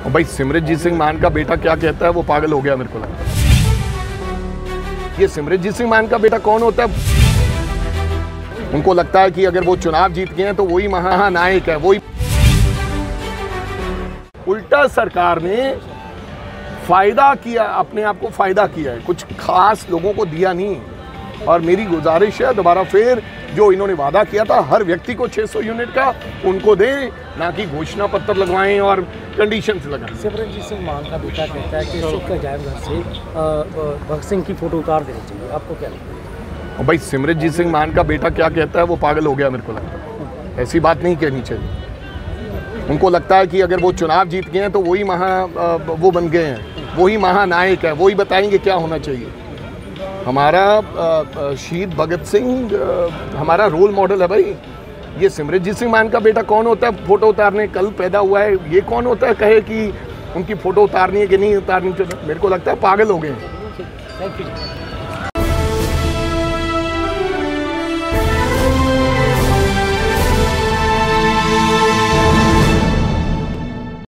और भाई सिमरनजीत सिंह मान का बेटा क्या कहता है, वो पागल हो गया मेरे को लगता ये सिमरनजीत सिंह मान का बेटा कौन होता है? उनको लगता है कि अगर वो चुनाव जीत गए हैं तो वही महानायक है, वही उल्टा सरकार ने फ़ायदा किया, अपने आप को फ़ायदा किया है। कुछ खास लोगों को दिया नहीं। और मेरी गुजारिश है दोबारा फिर जो इन्होंने वादा किया था हर व्यक्ति को 600 यूनिट का उनको दें ना कि घोषणा पत्र लगवाएँ और कंडीशंस लगाएँ। सिमरनजीत सिंह मान का बेटा कहता है कि सिख अजायब घर से भगत सिंह की फ़ोटो उतार देनी चाहिए। आपको क्या लगता है? भाई सिमरनजीत सिंह मान का बेटा क्या कहता है वो पागल हो गया मेरे को लगता है। ऐसी बात नहीं कहनी चाहिए। उनको लगता है कि अगर वो चुनाव जीत गए हैं तो वही महा वो बन गए हैं। वही महानायक है वही बताएँगे क्या होना चाहिए। हमारा शहीद भगत सिंह हमारा रोल मॉडल है भाई। ये सिमरनजीत सिंह मान का बेटा कौन होता है? फ़ोटो उतारने कल पैदा हुआ है। ये कौन होता है? कहे कि उनकी फ़ोटो उतारनी है कि नहीं उतारनी? मेरे को लगता है पागल हो गए थैंक यू